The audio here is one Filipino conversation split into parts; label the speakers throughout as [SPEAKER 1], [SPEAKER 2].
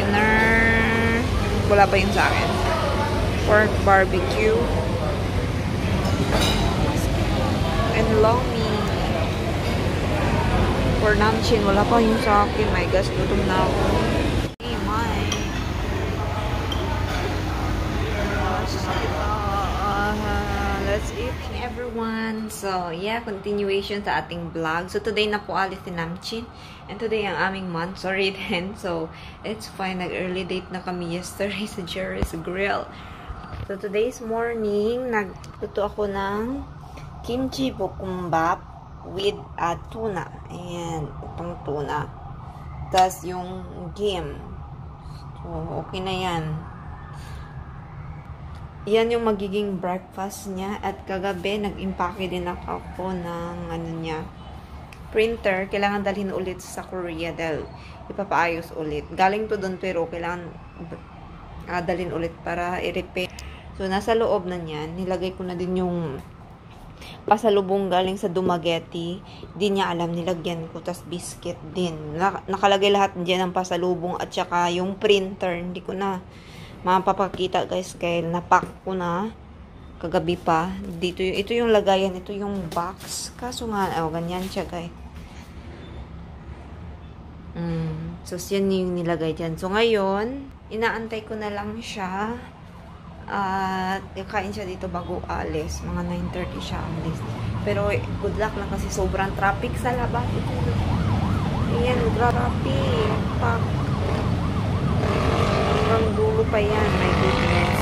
[SPEAKER 1] Dinner. Wala pa yun sa akin. Pork barbecue. And lomi. For namchin, wala pa yun sa akin. My gosh, gutom na ako. Hey, my. Uh, let's eat everyone. So, yeah, continuation sa ating vlog. So, today na po alis si Namchin. And today ang aming month. Sorry din. So, it's fine. Nag-early date na kami yesterday sa Jerry's Grill. So, today's morning, nagluto ako ng kimchi bokumbap with uh, tuna. Ayan, itong tuna. Tapos yung gim. So, okay na yan. Yan yung magiging breakfast niya. At kagabi, nag-impake din ako ng ano niya, printer. Kailangan dalhin ulit sa Korea dahil ipapaayos ulit. Galing to doon pero kailangan uh, dalhin ulit para i-repair. So, nasa loob na niyan. Nilagay ko na din yung pasalubong galing sa Dumaguete. Di niya alam, nilagyan ko. tas biscuit din. Nakalagay lahat diyan ng pasalubong at saka yung printer. Hindi ko na mapapakita guys kay napak ko na kagabi pa. Dito yung, ito yung lagayan. Ito yung box. Kaso nga, oh, ganyan siya guys. Mm, so, yan yung nilagay dyan. So, ngayon, inaantay ko na lang siya. At uh, kain siya dito bago alis. Mga 9.30 siya alis. Pero good luck lang kasi sobrang traffic sa labas. Ayan, traffic. Pak. Hanggang dulo pa yan. My goodness.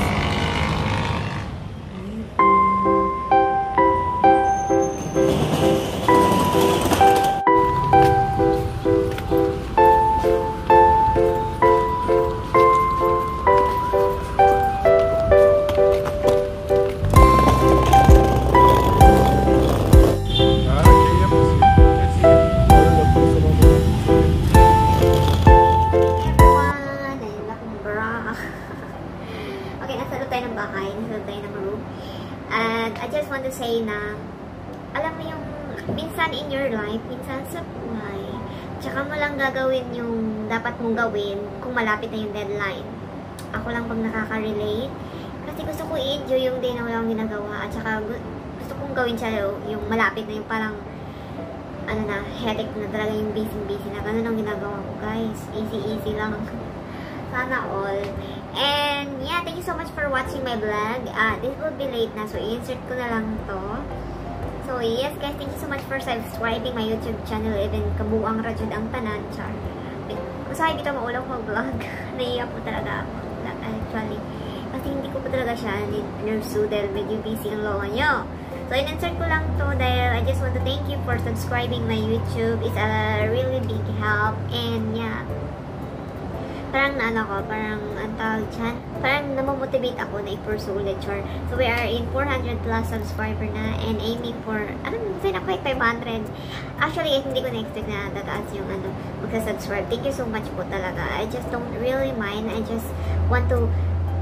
[SPEAKER 2] Say na, alam mo yung, minsan in your life, minsan sa buhay, tsaka mo lang gagawin yung dapat mong gawin kung malapit na yung deadline. Ako lang pag nakaka-relate. Kasi gusto ko i-enjoy yung day na wala akong ginagawa. At saka gusto kong gawin siya yung malapit na yung parang ano na, headache na talaga yung busy-busy na. Ganun ang ginagawa ko, guys. Easy-easy lang. Sana all. And, yeah, thank you so much for watching my vlog. Uh, this will be late na, so i-insert ko na lang to. So, yes guys, thank you so much for subscribing my YouTube channel, even kabuang Rajud ang tanan, char. Usahay dito maulaw mag-vlog. Naiiyak po talaga ako, actually. Kasi hindi ko po talaga siya nursu dahil medyo busy ang lawa nyo. So, in-insert ko lang to dahil I just want to thank you for subscribing my YouTube. It's a really big help. And, yeah, parang na ano ko, parang ang tawag dyan, parang namomotivate ako na i-pursue ulit, sure. So, we are in 400 plus subscriber na and aiming for, ano, say na ko 500. Actually, hindi ko na-expect na tataas yung ano, magsa-subscribe. Thank you so much po talaga. I just don't really mind. I just want to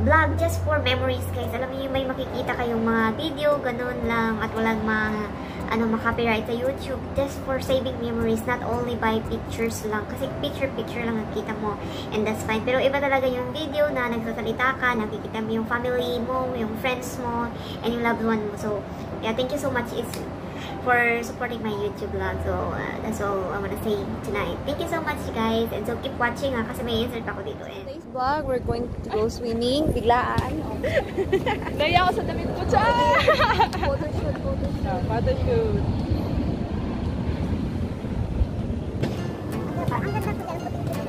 [SPEAKER 2] vlog just for memories, guys. Alam niyo, may makikita kayong mga video, ganun lang, at walang mga ano, makapiright sa YouTube just for saving memories, not only by pictures lang. Kasi picture-picture lang nakikita mo and that's fine. Pero iba talaga yung video na nagsasalita ka, nakikita mo yung family mo, yung friends mo, and yung loved one mo. So, yeah, thank you so much is for supporting my YouTube vlog. So, uh, that's all I wanna say tonight. Thank you so much, guys. And so, keep watching ha, kasi may insert ako dito. And...
[SPEAKER 1] Today's vlog, we're going to go swimming. Biglaan.
[SPEAKER 3] Naya ako sa damit ko, cha!
[SPEAKER 1] photoshoot, photoshoot.
[SPEAKER 3] Photoshoot.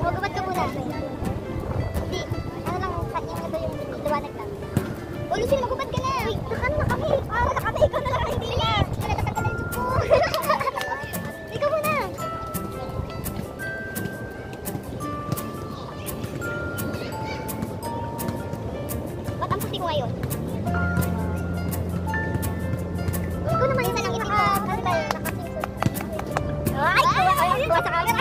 [SPEAKER 2] Magubad ka muna. Hindi. Ano lang, kanya ito yung liwanag lang. O, Lucille, magubad ka Ay! Ay!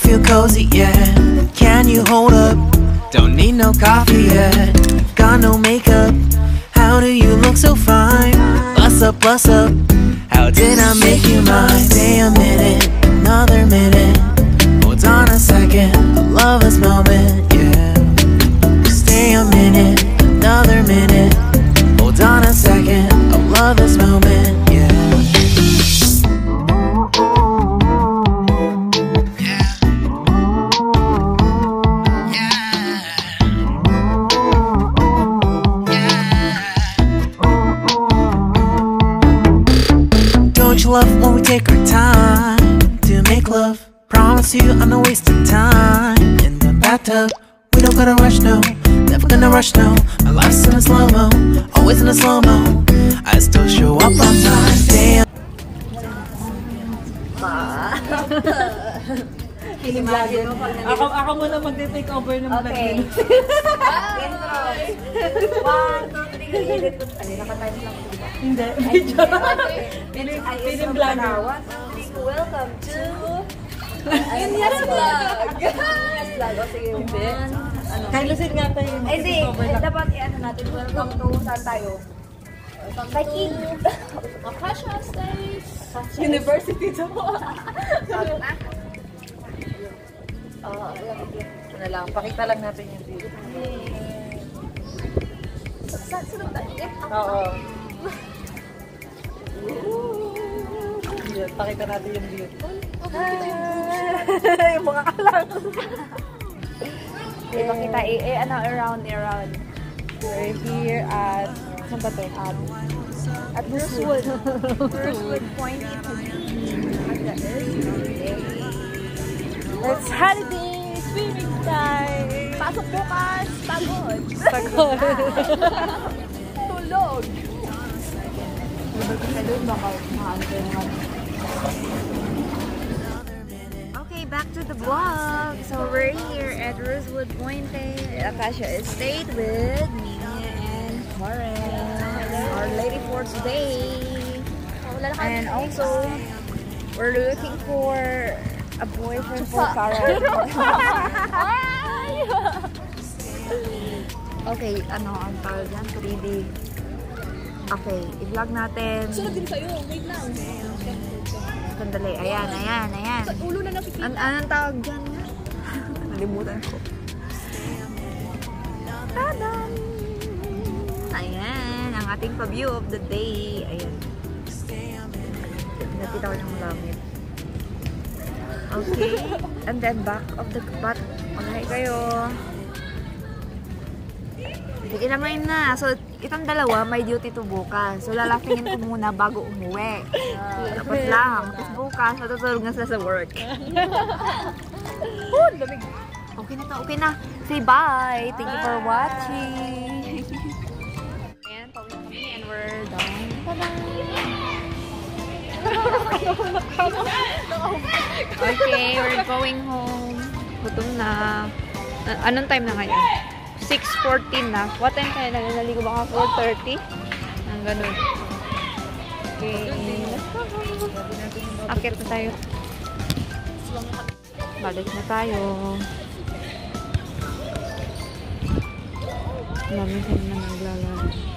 [SPEAKER 4] feel cozy yet. Can you hold up? Don't need no coffee yet. Got no makeup. How do you look so fine? Bust up, bust up. Love when we take our time to make love? Promise you I'm not wasting time in the bathtub. We don't gotta rush, no. Never gonna rush, no. My life's in a slow mo, always in a slow mo. I still show up on time. Damn.
[SPEAKER 3] Ako, ako muna magte-take over ng
[SPEAKER 1] Okay.
[SPEAKER 3] vlog.
[SPEAKER 1] Intro. One, two, three. Edit ko. Ano, nakatime lang ko ba?
[SPEAKER 3] Hindi, medyo.
[SPEAKER 1] Piling,
[SPEAKER 3] ay, piling vlogger.
[SPEAKER 1] One, two, three. Welcome to...
[SPEAKER 3] Yes, vlog.
[SPEAKER 1] Yes, vlog. O sige, one. Ano?
[SPEAKER 3] Kay Lucid nga tayo lang.
[SPEAKER 1] dapat i-ano natin. Welcome to, saan tayo? Kay King.
[SPEAKER 3] Akasha State University to
[SPEAKER 1] Oo,
[SPEAKER 3] Ano lang, pakita lang natin yung view.
[SPEAKER 1] Sunod tayo?
[SPEAKER 3] Oo. Yun, pakita natin yung view. yung mga kalang.
[SPEAKER 1] Di ba kita, eh, eh, ano, around, around.
[SPEAKER 3] We're here at, saan ba to? At,
[SPEAKER 1] At Brucewood. Brucewood Point.
[SPEAKER 3] it's holiday swimming time!
[SPEAKER 1] Pasok bukas, pagod.
[SPEAKER 3] Pagod.
[SPEAKER 1] Tulog. Sa doon baka maantay naman. Okay, back to the vlog. So we're here at Rosewood Point, Acacia Estate with Nina and Karen, our lady for today. And also, we're looking for a boyfriend for Karen. okay, ano ang tawag yan? 3D. Okay, i-vlog natin.
[SPEAKER 3] Sunod din sa'yo, wait lang.
[SPEAKER 1] Sandali, ayan, ayan, ayan.
[SPEAKER 3] Ulo na nakikita.
[SPEAKER 1] An anong tawag dyan? Nalimutan ko. Tadan! Ayan, ang ating pa-view of the day. Ayan. Nakita ko yung langit. Okay. And then back of the back. Okay kayo. Naman na. So, itong dalawa may duty to bukas. So, lalakingin ko muna bago umuwi. Dapat lang. Tapos bukas, matutulog na sila sa work. Oh, lamig. Okay na to, okay na. Say bye. Thank you for watching. Ayan, pauwi kami and we're done. okay, we're going home. Gutom na. Anong time na ngayon? 6.14 na. What time tayo na? Naligo ba ka? 4.30? Ang ganun. Okay. Akit na tayo. Balik na tayo. Dami sila na naglalaro.